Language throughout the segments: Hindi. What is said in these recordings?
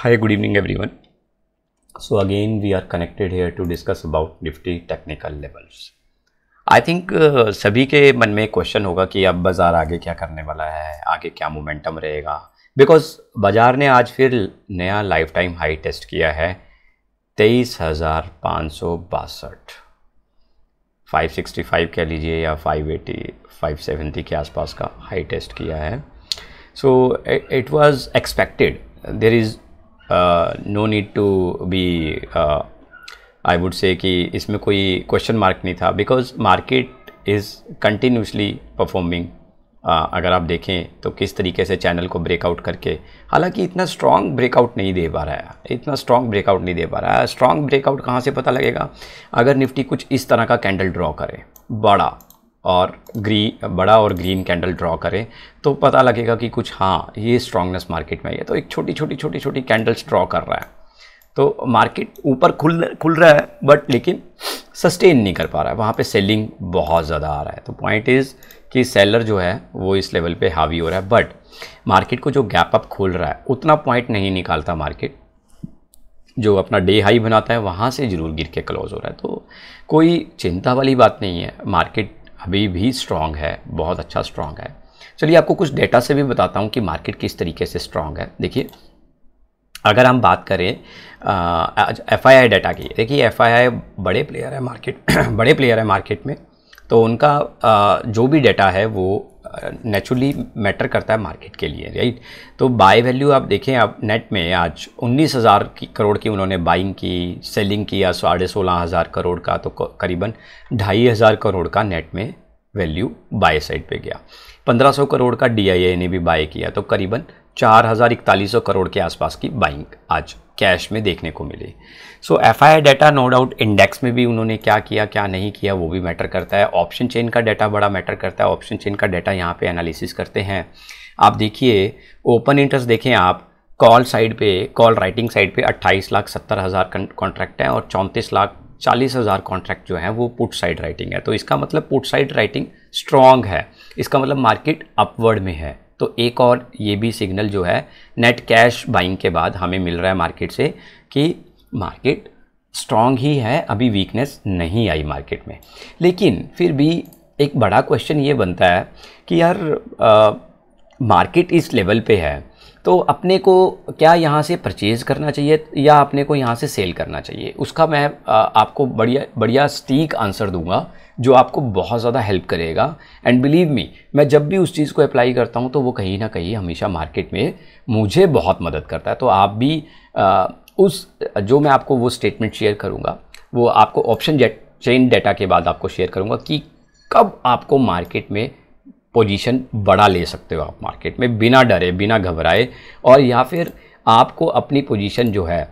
Hi, good evening, everyone. So again, we are connected here to discuss about Nifty technical levels. I think uh, सभी के मन में क्वेश्चन होगा कि अब बाज़ार आगे क्या करने वाला है आगे क्या मोमेंटम रहेगा बिकॉज़ बाज़ार ने आज फिर नया लाइफ टाइम हाई टेस्ट किया है तेईस हज़ार पाँच सौ बासठ फाइव सिक्सटी फाइव कह लीजिए या फाइव एटी फाइव सेवेंटी के आसपास का हाई टेस्ट किया है so it was expected there is no need to be I would say कि इसमें कोई क्वेश्चन मार्क नहीं था because market is continuously performing अगर आप देखें तो किस तरीके से चैनल को ब्रेकआउट करके, हालाँकि इतना स्ट्रॉन्ग ब्रेकआउट नहीं दे पा रहा है, इतना स्ट्रॉन्ग ब्रेकआउट नहीं दे पा रहा है। स्ट्रॉन्ग ब्रेकआउट कहाँ से पता लगेगा? अगर निफ्टी कुछ इस तरह का कैंडल ड्रॉ करे, बड़ा और ग्री बड़ा और ग्रीन कैंडल ड्रॉ करें तो पता लगेगा कि कुछ हाँ ये स्ट्रांगनेस मार्केट में है। तो एक छोटी छोटी छोटी छोटी कैंडल्स ड्रॉ कर रहा है। तो मार्केट ऊपर खुल खुल रहा है बट लेकिन सस्टेन नहीं कर पा रहा है। वहाँ पे सेलिंग बहुत ज़्यादा आ रहा है। तो पॉइंट इज़ कि सेलर जो है, वो इस लेवल पे हावी हो रहा है। बट मार्केट को जो गैप अप खोल रहा है, उतना पॉइंट नहीं निकालता मार्केट जो अपना डे हाई बनाता है, वहाँ से ज़रूर गिर के क्लोज हो रहा है। तो कोई चिंता वाली बात नहीं है। मार्केट अभी भी स्ट्रांग है बहुत अच्छा स्ट्रांग है। चलिए आपको कुछ डेटा से भी बताता हूँ कि मार्केट किस तरीके से स्ट्रांग है। देखिए अगर हम बात करें एफ़ आई आई डाटा की देखिए एफ़ आई आई बड़े प्लेयर है मार्केट बड़े प्लेयर है मार्केट में तो उनका आ, जो भी डाटा है वो नेचुरली मैटर करता है मार्केट के लिए राइट तो बाय वैल्यू आप देखें, आप नेट में आज उन्नीस हज़ार की, करोड़ की उन्होंने बाइंग की सेलिंग किया साढ़े सोलह हज़ार करोड़ का तो करीबन ढाई हज़ार करोड़ का नेट में वैल्यू बाय साइड पे गया। पंद्रह सौ करोड़ का डी ने भी बाय किया तो करीबन चार हज़ार इकतालीस सौ करोड़ के आसपास की बाइंग आज कैश में देखने को मिली। So F I data no doubt index में भी उन्होंने क्या किया, क्या नहीं किया, वो भी मैटर करता है। ऑप्शन चेन का डाटा बड़ा मैटर करता है। ऑप्शन चेन का डाटा यहाँ पे एनालिसिस करते हैं। आप देखिए ओपन इंटरेस्ट देखें आप कॉल साइड पे कॉल राइटिंग साइड पे 28 लाख सत्तर हज़ार कॉन्ट्रैक्ट हैं और चौंतीस लाख चालीस हज़ार कॉन्ट्रैक्ट जो है वो पुट साइड राइटिंग है। तो इसका मतलब पुट साइड राइटिंग स्ट्रॉन्ग है। इसका मतलब मार्केट अपवर्ड में है। तो एक और ये भी सिग्नल जो है नेट कैश बाइंग के बाद हमें मिल रहा है मार्केट से कि मार्केट स्ट्रांग ही है, अभी वीकनेस नहीं आई मार्केट में। लेकिन फिर भी एक बड़ा क्वेश्चन ये बनता है कि यार मार्केट इस लेवल पे है तो अपने को क्या यहाँ से परचेज़ करना चाहिए या अपने को यहाँ से सेल करना चाहिए? उसका मैं आपको बढ़िया बढ़िया स्टीक आंसर दूँगा जो आपको बहुत ज़्यादा हेल्प करेगा। एंड बिलीव मी मैं जब भी उस चीज़ को अप्लाई करता हूँ तो वो कहीं ना कहीं हमेशा मार्केट में मुझे बहुत मदद करता है। तो आप भी आ, उस जो मैं आपको वो स्टेटमेंट शेयर करूँगा वो आपको ऑप्शन चेन डेटा के बाद आपको शेयर करूँगा कि कब आपको मार्केट में पोजीशन बड़ा ले सकते हो आप मार्केट में, बिना डरे, बिना घबराए और या फिर आपको अपनी पोजीशन जो है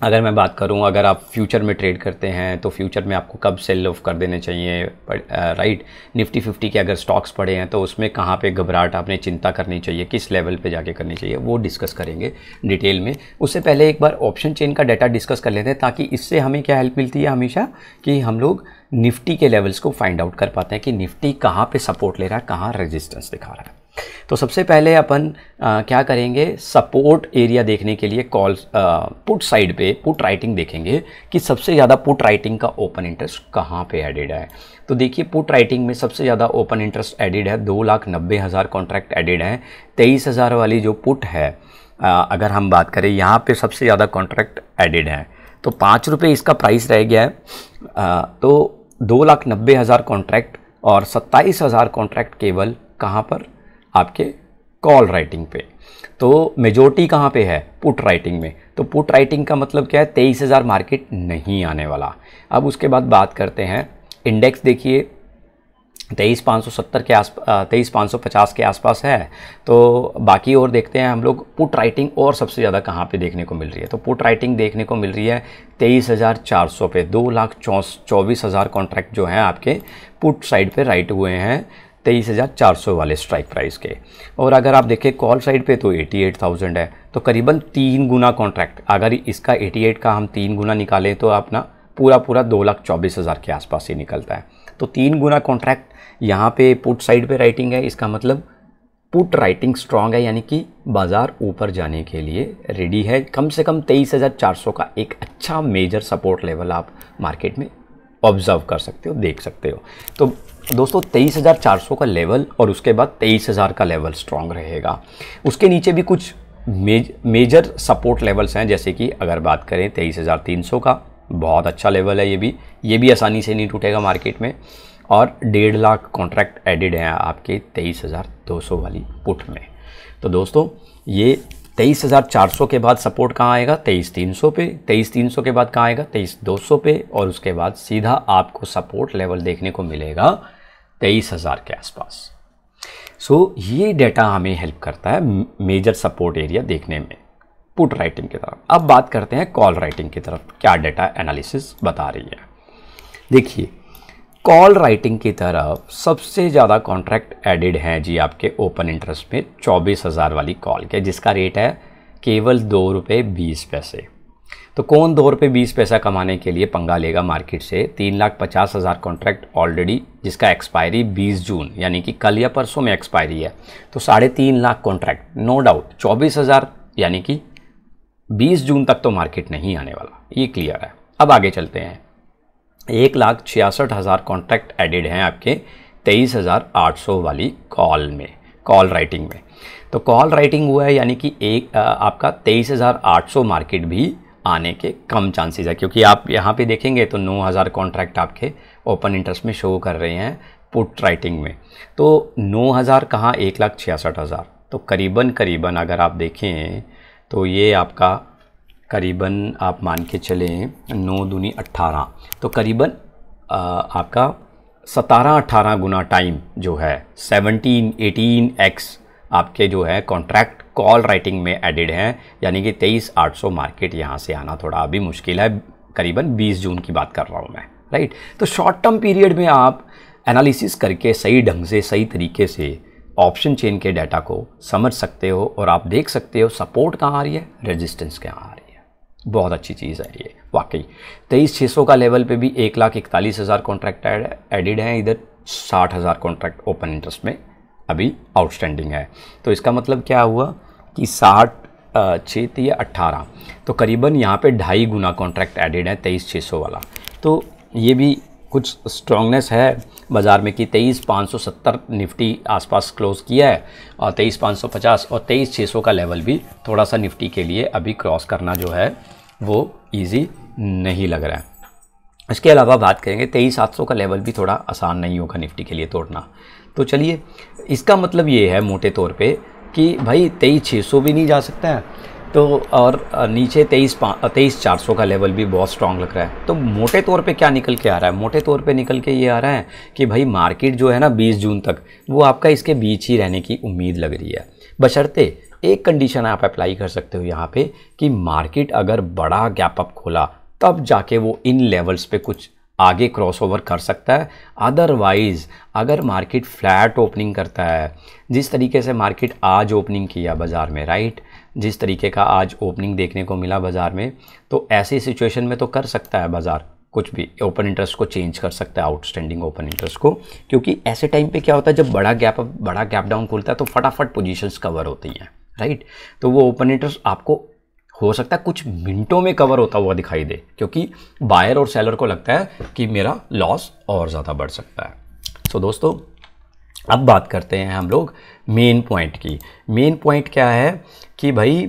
अगर मैं बात करूँ, अगर आप फ्यूचर में ट्रेड करते हैं तो फ्यूचर में आपको कब सेल ऑफ़ कर देने चाहिए? राइट, निफ्टी फिफ्टी के अगर स्टॉक्स पड़े हैं तो उसमें कहाँ पे घबराहट आपने चिंता करनी चाहिए? किस लेवल पे जाके करनी चाहिए? वो डिस्कस करेंगे डिटेल में। उससे पहले एक बार ऑप्शन चेन का डाटा डिस्कस कर लेते हैं, ताकि इससे हमें क्या हेल्प मिलती है हमेशा? कि हम लोग निफ्टी के लेवल्स को फाइंड आउट कर पाते हैं कि निफ्टी कहाँ पर सपोर्ट ले रहा है, कहाँ रजिस्टेंस दिखा रहा है। तो सबसे पहले अपन आ, क्या करेंगे? सपोर्ट एरिया देखने के लिए कॉल पुट साइड पे पुट राइटिंग देखेंगे कि सबसे ज़्यादा पुट राइटिंग का ओपन इंटरेस्ट कहाँ पे एडेड है। तो देखिए पुट राइटिंग में सबसे ज़्यादा ओपन इंटरेस्ट एडिड है दो लाख नब्बे हज़ार कॉन्ट्रैक्ट एडिड है तेईस हज़ार वाली जो पुट है आ, अगर हम बात करें यहाँ पर सबसे ज़्यादा कॉन्ट्रैक्ट एडिड है। तो पाँच रुपये इसका प्राइस रह गया है। आ, तो दो लाख नब्बे हज़ार कॉन्ट्रैक्ट और सत्ताईस हज़ार कॉन्ट्रैक्ट केवल कहाँ पर? आपके कॉल राइटिंग पे। तो मेजोरिटी कहाँ पे है? पुट राइटिंग में। तो पुट राइटिंग का मतलब क्या है? तेईस हज़ार मार्केट नहीं आने वाला। अब उसके बाद बात करते हैं। इंडेक्स देखिए। तेईस पाँच सौ सत्तर के आस तेईस पाँच सौ पचास के आसपास है। तो बाकी और देखते हैं हम लोग। पुट राइटिंग और सबसे ज़्यादा कहाँ पे देखने को मिल रही है? तो पुट राइटिंग देखने को मिल रही है तेईस हज़ार चार सौ पे। दो लाख चौबीस हज़ार कॉन्ट्रैक्ट जो हैं आपके पुट साइड पे राइट हुए हैं। तेईस हज़ार चार सौ वाले स्ट्राइक प्राइस के। और अगर आप देखें कॉल साइड पे तो एटी एट थाउज़ेंड है तो करीबन तीन गुना कॉन्ट्रैक्ट अगर इसका एटी एट का हम तीन गुना निकालें तो अपना पूरा पूरा दो लाख चौबीस हज़ार के आसपास ही निकलता है। तो तीन गुना कॉन्ट्रैक्ट यहाँ पे पुट साइड पे राइटिंग है, इसका मतलब पुट राइटिंग स्ट्रांग है, यानी कि बाज़ार ऊपर जाने के लिए रेडी है। कम से कम तेईस हज़ार चार सौ का एक अच्छा मेजर सपोर्ट लेवल आप मार्केट में ऑब्ज़र्व कर सकते हो देख सकते हो। तो दोस्तों तेईस हज़ार चार सौ का लेवल और उसके बाद तेईस हज़ार का लेवल स्ट्रांग रहेगा। उसके नीचे भी कुछ मेज, मेजर सपोर्ट लेवल्स हैं जैसे कि अगर बात करें तेईस हज़ार तीन सौ का बहुत अच्छा लेवल है ये भी। ये भी आसानी से नहीं टूटेगा मार्केट में। और डेढ़ लाख कॉन्ट्रैक्ट एडिड हैं आपके तेईस हज़ार दो सौ वाली पुट में। तो दोस्तों ये तेईस हज़ार चार सौ के बाद सपोर्ट कहाँ आएगा? तेईस तीन सौ पे। तेईस तीन सौ के बाद कहाँ आएगा? तेईस दो सौ पे। और उसके बाद सीधा आपको सपोर्ट लेवल देखने को मिलेगा तेईस हज़ार के आसपास। सो so, ये डेटा हमें हेल्प करता है मेजर सपोर्ट एरिया देखने में। पुट राइटिंग की तरफ़। अब बात करते हैं कॉल राइटिंग की तरफ़। क्या डेटा एनालिसिस बता रही है? देखिए कॉल राइटिंग की तरफ़ सबसे ज़्यादा कॉन्ट्रैक्ट एडिड हैं जी आपके ओपन इंटरेस्ट में चौबीस हज़ार वाली कॉल के, जिसका रेट है केवल दो रुपये बीस पैसे। तो कौन दो रुपये बीस पैसा कमाने के लिए पंगा लेगा मार्केट से? तीन लाख पचास हज़ार कॉन्ट्रैक्ट ऑलरेडी, जिसका एक्सपायरी बीस जून, यानी कि कल या परसों में एक्सपायरी है। तो साढ़े तीन लाख कॉन्ट्रैक्ट, नो डाउट, चौबीस हज़ार, यानी कि बीस जून तक तो मार्केट नहीं आने वाला। ये क्लियर है। अब आगे चलते हैं। एक लाख छियासठ हज़ार कॉन्टैक्ट एडिड हैं आपके, तेईस हज़ार आठ सौ वाली कॉल में कॉल राइटिंग में। तो कॉल राइटिंग हुआ है, यानी कि एक आपका तेईस हज़ार आठ सौ मार्केट भी आने के कम चांसेस है, क्योंकि आप यहाँ पे देखेंगे तो नौ हज़ार कॉन्ट्रैक्ट आपके ओपन इंटरेस्ट में शो कर रहे हैं पुट राइटिंग में। तो नौ हज़ार कहाँ? एक लाख छियासठ हज़ार। तो करीबन करीबन अगर आप देखें तो ये आपका करीबन आप मान के चलें नौ दूनी अट्ठारह। तो करीबन आपका सतारह अट्ठारह गुना टाइम जो है, सेवनटीन, एटीन एक्स आपके जो है कॉन्ट्रैक्ट कॉल राइटिंग में एडिड हैं, यानी कि तेईस आठ सौ मार्केट यहाँ से आना थोड़ा अभी मुश्किल है। करीबन बीस जून की बात कर रहा हूँ मैं, राइट? तो शॉर्ट टर्म पीरियड में आप एनालिसिस करके सही ढंग से, सही तरीके से ऑप्शन चेन के डाटा को समझ सकते हो और आप देख सकते हो सपोर्ट कहाँ आ रही है, रेजिस्टेंस कहाँ आ रही है। बहुत अच्छी चीज़ है ये, वाकई। तेईस छः सौ का लेवल पे भी एक लाख इकतालीस हज़ार कॉन्ट्रैक्ट एडिड हैं इधर साठ हज़ार कॉन्ट्रैक्ट ओपन इंटरेस्ट में, अभी आउटस्टैंडिंग है। तो इसका मतलब क्या हुआ कि साठ छः या अट्ठारह तो करीबन यहाँ पे ढाई गुना कॉन्ट्रैक्ट एडिड है तेईस छः सौ वाला। तो ये भी कुछ स्ट्रॉन्गनेस है। बाज़ार में कि तेईस पाँच सौ सत्तर निफ्टी आसपास क्लोज़ किया है और तेईस पाँच सौ पचास और तेईस छः सौ का लेवल भी थोड़ा सा निफ्टी के लिए अभी क्रॉस करना जो है, वो ईजी नहीं लग रहा है। इसके अलावा बात करेंगे, तेईस सात सौ का लेवल भी थोड़ा आसान नहीं होगा निफ्टी के लिए तोड़ना। तो चलिए, इसका मतलब ये है मोटे तौर पे कि भाई तेईस छः सौ भी नहीं जा सकता है। तो और नीचे तेईस तेईस चार सौ का लेवल भी बहुत स्ट्रांग लग रहा है। तो मोटे तौर पे क्या निकल के आ रहा है? मोटे तौर पे निकल के ये आ रहा है कि भाई मार्केट जो है ना बीस जून तक, वो आपका इसके बीच ही रहने की उम्मीद लग रही है। बशर्ते एक कंडीशन आप अप्लाई कर सकते हो यहाँ पे कि मार्केट अगर बड़ा गैप अप खोला, तब जाके वो इन लेवल्स पे कुछ आगे क्रॉस ओवर कर सकता है। अदरवाइज़ अगर मार्केट फ्लैट ओपनिंग करता है, जिस तरीके से मार्केट आज ओपनिंग किया बाज़ार में राइट जिस तरीके का आज ओपनिंग देखने को मिला बाज़ार में तो ऐसी सिचुएशन में तो कर सकता है बाज़ार। कुछ भी ओपन इंटरेस्ट को चेंज कर सकता है आउटस्टैंडिंग ओपन इंटरेस्ट को। क्योंकि ऐसे टाइम पे क्या होता है जब बड़ा गैप बड़ा गैप डाउन खुलता है तो फटाफट पोजीशंस कवर होती हैं राइट तो वो ओपन इंटरेस्ट आपको हो सकता है कुछ मिनटों में कवर होता हुआ दिखाई दे। क्योंकि बायर और सेलर को लगता है कि मेरा लॉस और ज़्यादा बढ़ सकता है। सो so, दोस्तों अब बात करते हैं हम लोग मेन पॉइंट की। मेन पॉइंट क्या है कि भाई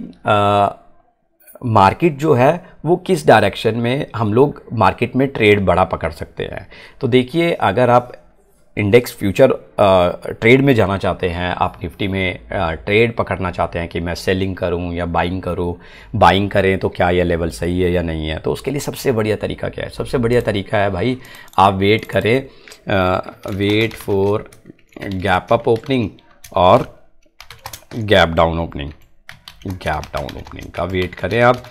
मार्केट जो है, वो किस डायरेक्शन में हम लोग मार्केट में ट्रेड बड़ा पकड़ सकते हैं। तो देखिए, अगर आप इंडेक्स फ्यूचर ट्रेड में जाना चाहते हैं, आप निफ्टी में ट्रेड पकड़ना चाहते हैं कि मैं सेलिंग करूँ या बाइंग करूँ, बाइंग करें तो क्या यह लेवल सही है या नहीं है तो उसके लिए सबसे बढ़िया तरीका क्या है? सबसे बढ़िया तरीका है भाई, आप वेट करें wait for gap up opening. और gap down opening gap down opening का वेट करें आप।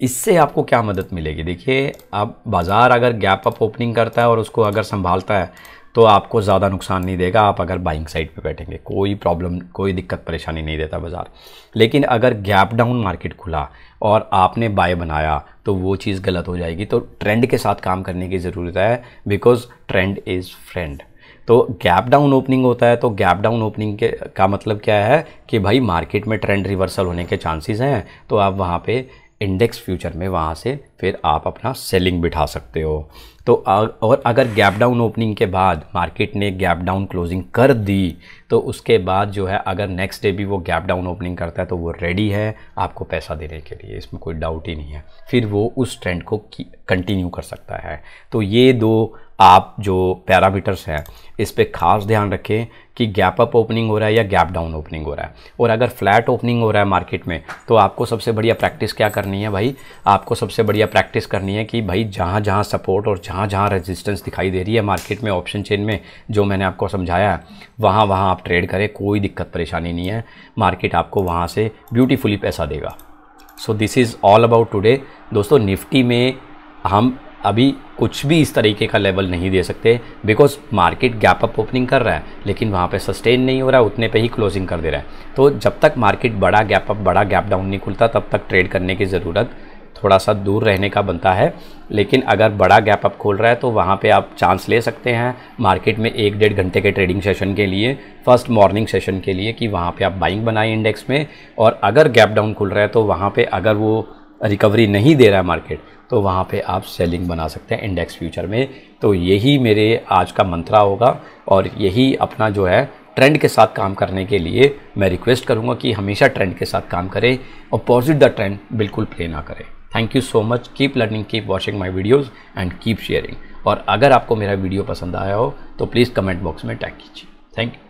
इससे आपको क्या मदद मिलेगी? देखिए, अब बाज़ार अगर गैप अप ओपनिंग करता है और उसको अगर संभालता है तो आपको ज़्यादा नुकसान नहीं देगा। आप अगर बाइंग साइड पे बैठेंगे, कोई प्रॉब्लम कोई दिक्कत परेशानी नहीं देता बाज़ार। लेकिन अगर गैप डाउन मार्केट खुला और आपने बाय बनाया तो वो चीज़ गलत हो जाएगी। तो ट्रेंड के साथ काम करने की ज़रूरत है बिकॉज़ ट्रेंड इज़ फ्रेंड तो गैप डाउन ओपनिंग होता है तो गैप डाउन ओपनिंग के, का मतलब क्या है कि भाई मार्केट में ट्रेंड रिवर्सल होने के चांसेस हैं तो आप वहाँ पे इंडेक्स फ्यूचर में वहाँ से फिर आप अपना सेलिंग बिठा सकते हो। तो और अगर गैप डाउन ओपनिंग के बाद मार्केट ने गैप डाउन क्लोजिंग कर दी तो उसके बाद जो है, अगर नेक्स्ट डे भी वो गैप डाउन ओपनिंग करता है तो वो रेडी है, आपको पैसा देने के लिए, इसमें कोई डाउट ही नहीं है। फिर वो उस ट्रेंड को कंटिन्यू कर सकता है। तो ये दो आप जो पैरामीटर्स हैं, इस पर खास ध्यान रखें कि गैप अप ओपनिंग हो रहा है या गैप डाउन ओपनिंग हो रहा है। और अगर फ्लैट ओपनिंग हो रहा है मार्केट में तो आपको सबसे बढ़िया प्रैक्टिस क्या करनी है भाई? आपको सबसे बढ़िया प्रैक्टिस करनी है कि भाई जहाँ जहाँ सपोर्ट और जहाँ जहाँ रेजिस्टेंस दिखाई दे रही है मार्केट में ऑप्शन चेन में, जो मैंने आपको समझाया वहाँ वहाँ आप ट्रेड करें, कोई दिक्कत, परेशानी नहीं है। मार्केट आपको वहाँ से ब्यूटीफुली पैसा देगा। So this is all about today दोस्तों, निफ्टी में हम अभी कुछ भी इस तरीके का लेवल नहीं दे सकते because market gap up opening कर रहा है, लेकिन वहाँ पे सस्टेन नहीं हो रहा है उतने पे ही क्लोजिंग कर दे रहा है। तो जब तक मार्केट बड़ा गैप अप बड़ा गैप डाउन नहीं खुलता, तब तक ट्रेड करने की ज़रूरत थोड़ा सा दूर रहने का बनता है, लेकिन अगर बड़ा गैप अप खोल रहा है तो वहाँ पे आप चांस ले सकते हैं मार्केट में एक डेढ़ घंटे के ट्रेडिंग सेशन के लिए, फ़र्स्ट मॉर्निंग सेशन के लिए कि वहाँ पे आप बाइंग बनाए इंडेक्स में और अगर गैप डाउन खुल रहा है तो वहाँ पे अगर वो रिकवरी नहीं दे रहा है मार्केट तो वहाँ पे आप सेलिंग बना सकते हैं इंडेक्स फ्यूचर में। तो यही मेरे आज का मंत्रा होगा और यही अपना जो है ट्रेंड के साथ काम करने के लिए मैं रिक्वेस्ट करूँगा कि हमेशा ट्रेंड के साथ काम करें अपोजिट द ट्रेंड बिल्कुल प्ले ना करें। Thank you so much keep learning keep watching my videos and keep sharing और अगर आपको मेरा वीडियो पसंद आया हो तो प्लीज़ कमेंट बॉक्स में टैग कीजिए. Thank you